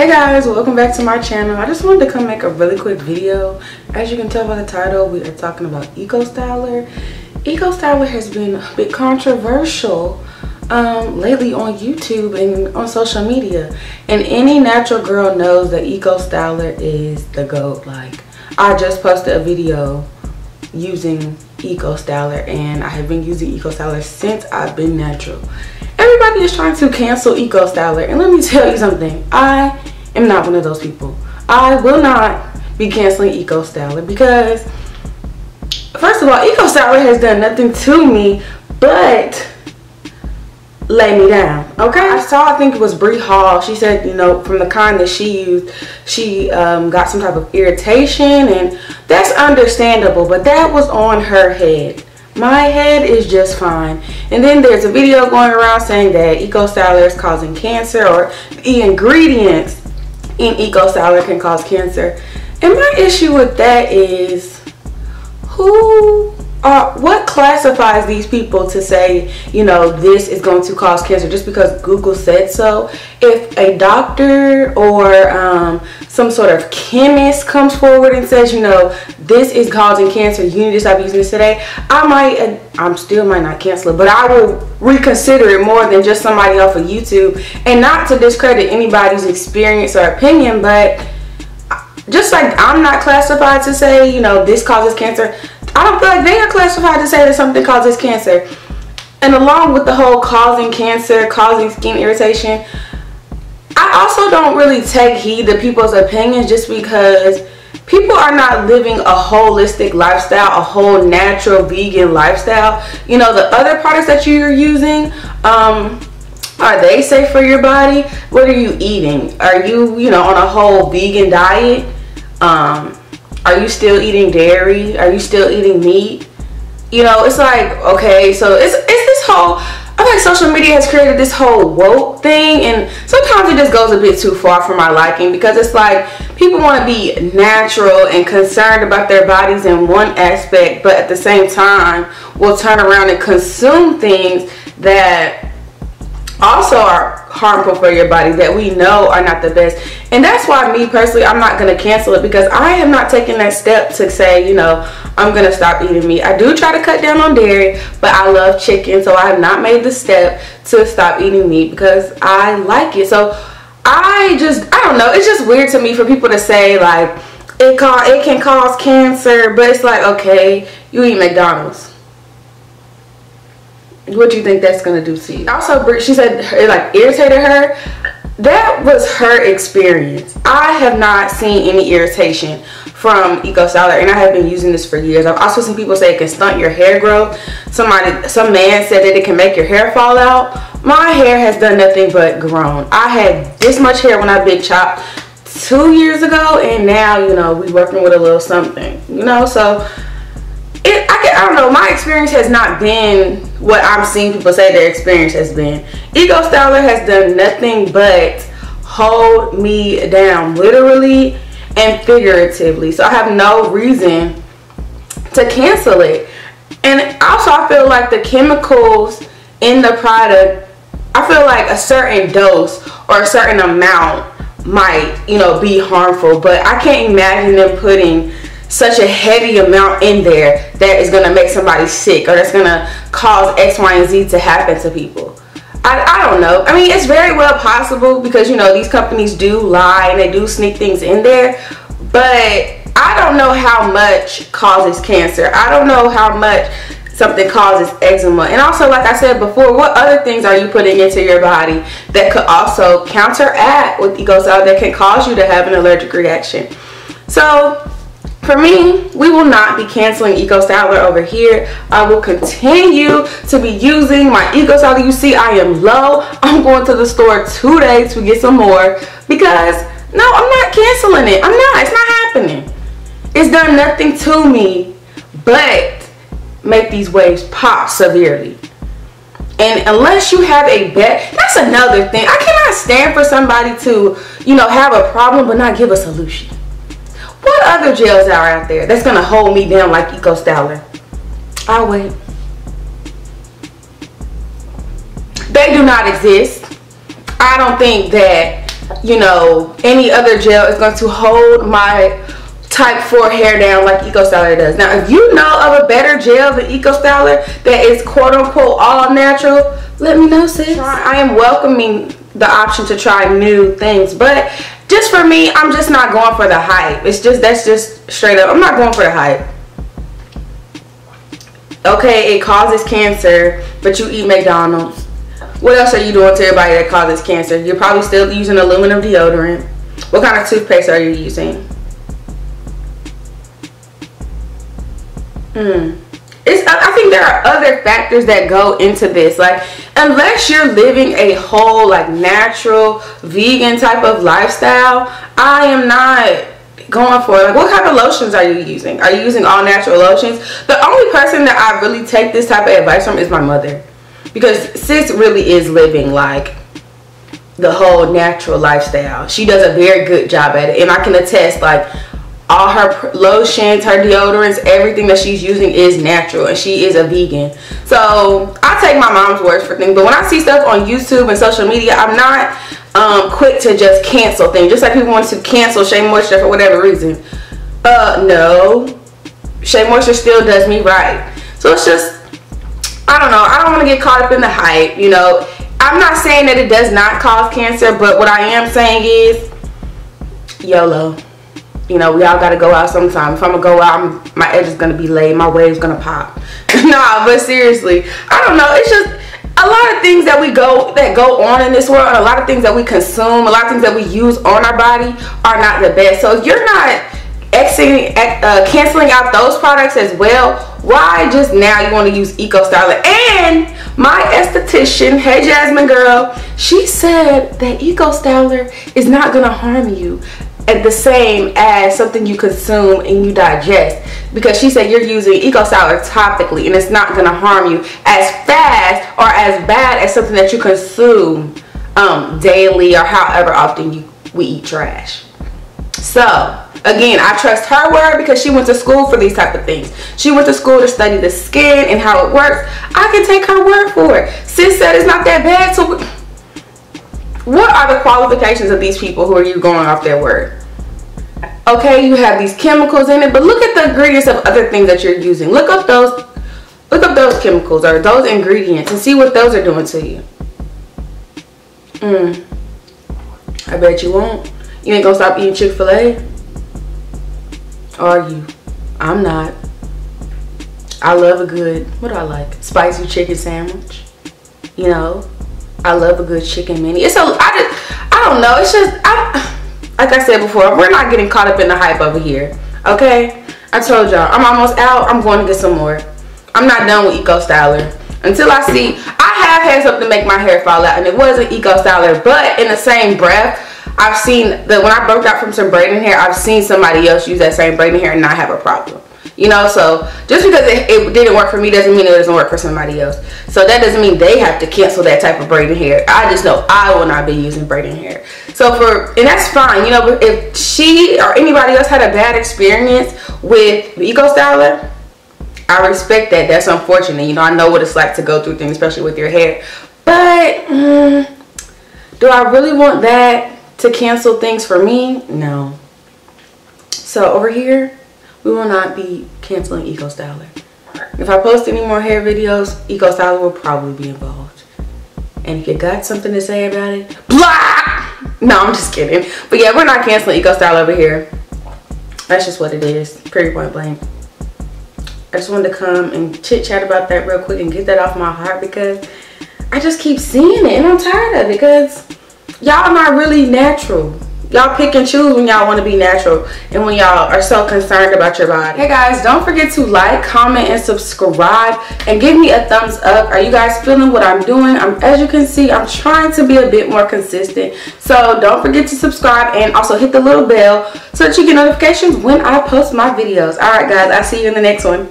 Hey guys, welcome back to my channel. I just wanted to come make a really quick video. As you can tell by the title, we are talking about Eco Styler. Eco Styler has been a bit controversial um, lately on YouTube and on social media. And any natural girl knows that Eco Styler is the GOAT. Like, I just posted a video using Eco Styler and I have been using Eco Styler since I've been natural. Everybody is trying to cancel Eco Styler and let me tell you something. I am not one of those people. I will not be canceling Eco Styler because first of all, Eco Styler has done nothing to me but lay me down. Okay. I saw, I think it was Brie Hall. She said, you know, from the kind that she used, she um, got some type of irritation and that's understandable, but that was on her head. My head is just fine. And then there's a video going around saying that Eco Styler is causing cancer or the ingredients in Eco Styler can cause cancer. And my issue with that is who uh, what classifies these people to say, you know, this is going to cause cancer just because Google said so? If a doctor or um, some sort of chemist comes forward and says, you know, this is causing cancer, you need to stop using this today, I might, I'm still might not cancel it, but I will reconsider it more than just somebody off of YouTube. And not to discredit anybody's experience or opinion, but just like I'm not classified to say, you know, this causes cancer, I don't feel like they are classified to say that something causes cancer. And along with the whole causing cancer, causing skin irritation, I also don't really take heed to people's opinions just because people are not living a holistic lifestyle, a whole natural vegan lifestyle. You know, the other products that you're using, um, are they safe for your body? What are you eating? Are you, you know, on a whole vegan diet? Um, are you still eating dairy? Are you still eating meat? You know, it's like, okay, so it's, it's this whole, like social media has created this whole woke thing and sometimes it just goes a bit too far for my liking because it's like people want to be natural and concerned about their bodies in one aspect but at the same time will turn around and consume things that also are harmful for your body that we know are not the best. And that's why me personally i'm not going to cancel it because i am not taking that step to say you know i'm going to stop eating meat. I do try to cut down on dairy but i love chicken so i have not made the step to stop eating meat because i like it. So i just i don't know. It's just weird to me for people to say like it, ca- it can cause cancer but it's like okay you eat mcdonald's what do you think that's gonna do to you? Also, she said it like irritated her. That was her experience. I have not seen any irritation from Eco Styler and I have been using this for years. I've also seen people say it can stunt your hair growth. Somebody, some man said that it can make your hair fall out. My hair has done nothing but grown. I had this much hair when I big chopped two years ago and now, you know, we working with a little something, you know, so I, don't know, my experience has not been what I'm seeing people say their experience has been. Eco Styler has done nothing but hold me down, literally and figuratively. So I have no reason to cancel it. And also I feel like the chemicals in the product, I feel like a certain dose or a certain amount might, you know, be harmful. But I can't imagine them putting such a heavy amount in there that is going to make somebody sick or that's going to cause X, Y, and Z to happen to people. I, I don't know. I mean, it's very well possible because, you know, these companies do lie and they do sneak things in there. But I don't know how much causes cancer. I don't know how much something causes eczema. And also, like I said before, what other things are you putting into your body that could also counteract with Ecocell that can cause you to have an allergic reaction? So for me, we will not be canceling Eco Styler over here. I will continue to be using my Eco Styler. You see, I am low. I'm going to the store today to get some more because no, I'm not canceling it. I'm not. It's not happening. It's done nothing to me but make these waves pop severely. And unless you have a bet, that's another thing. I cannot stand for somebody to, you know, have a problem but not give a solution. What other gels are out there that's going to hold me down like Eco Styler? I'll wait. They do not exist. I don't think that you know, any other gel is going to hold my type 4 hair down like Eco Styler does. Now, if you know of a better gel than Eco Styler that is quote unquote all natural, let me know, sis. I am welcoming the option to try new things, but just for me, I'm just not going for the hype. It's just, that's just straight up, I'm not going for the hype. Okay, it causes cancer, but you eat McDonald's. What else are you doing to everybody that causes cancer? You're probably still using aluminum deodorant. What kind of toothpaste are you using? Hmm. It's, I think there are other factors that go into this. Like, unless you're living a whole, like, natural, vegan type of lifestyle, I am not going for like what kind of lotions are you using? Are you using all natural lotions? The only person that i really take this type of advice from is my mother. Because sis really is living like the whole natural lifestyle. She does a very good job at it. And i can attest like all her lotions, her deodorants, everything that she's using is natural and she is a vegan. So I take my mom's words for things. But when I see stuff on YouTube and social media, I'm not um, quick to just cancel things. Just like people want to cancel Shea Moisture for whatever reason. Uh, no. Shea Moisture still does me right. So it's just, I don't know. I don't want to get caught up in the hype, you know. I'm not saying that it does not cause cancer, but what I am saying is YOLO you know, we all gotta go out sometime. If I'm gonna go out, I'm, my edge is gonna be laid, my wave's gonna pop. nah, but seriously, I don't know. It's just a lot of things that we go that go on in this world, and a lot of things that we consume, a lot of things that we use on our body are not the best. So if you're not exiting, uh, canceling out those products as well, why just now you want to use Eco Styler? And my esthetician, hey Jasmine girl, she said that Eco Styler is not gonna harm you the same as something you consume and you digest. Because she said you're using eco styler topically and it's not going to harm you as fast or as bad as something that you consume um, daily or however often you we eat trash. So again i trust her word because she went to school for these type of things. She went to school to study the skin and how it works. I can take her word for it. Sis said it's not that bad so what are the qualifications of these people who are you going off their word okay you have these chemicals in it but look at the ingredients of other things that you're using. Look up those look up those chemicals or those ingredients and see what those are doing to you. Mm. I bet you won't. You ain't gonna stop eating Chick-fil-A. Are you? I'm not. I love a good what do I like? Spicy chicken sandwich. You know I love a good chicken mini. It's a I just I don't know. It's just I like I said before, we're not getting caught up in the hype over here. Okay? I told y'all, I'm almost out. I'm going to get some more. I'm not done with Eco Styler. Until I see, I have had something to make my hair fall out, and it was an Eco Styler. But in the same breath, I've seen that when I broke out from some braiding hair, I've seen somebody else use that same braiding hair and not have a problem you know so just because it, it, didn't work for me doesn't mean it doesn't work for somebody else. So that doesn't mean they have to cancel that type of braiding hair. I just know i will not be using braiding hair. So for and that's fine you know if she or anybody else had a bad experience with eco styler i respect that. That's unfortunate. You know i know what it's like to go through things especially with your hair. But mm, do i really want that to cancel things for me? No. So over here we will not be canceling Eco Styler. If I post any more hair videos, Eco Styler will probably be involved. And if you got something to say about it, blah! No, I'm just kidding. But yeah, we're not canceling Eco Style over here. That's just what it is. Pretty point blank. I just wanted to come and chit chat about that real quick and get that off my heart because I just keep seeing it and I'm tired of it because y'all are not really natural y'all pick and choose when y'all want to be natural and when y'all are so concerned about your body. Hey guys don't forget to like comment and subscribe and give me a thumbs up. Are you guys feeling what i'm doing? I'm as you can see i'm trying to be a bit more consistent. So don't forget to subscribe and also hit the little bell so that you get notifications when i post my videos. All right guys i'll see you in the next one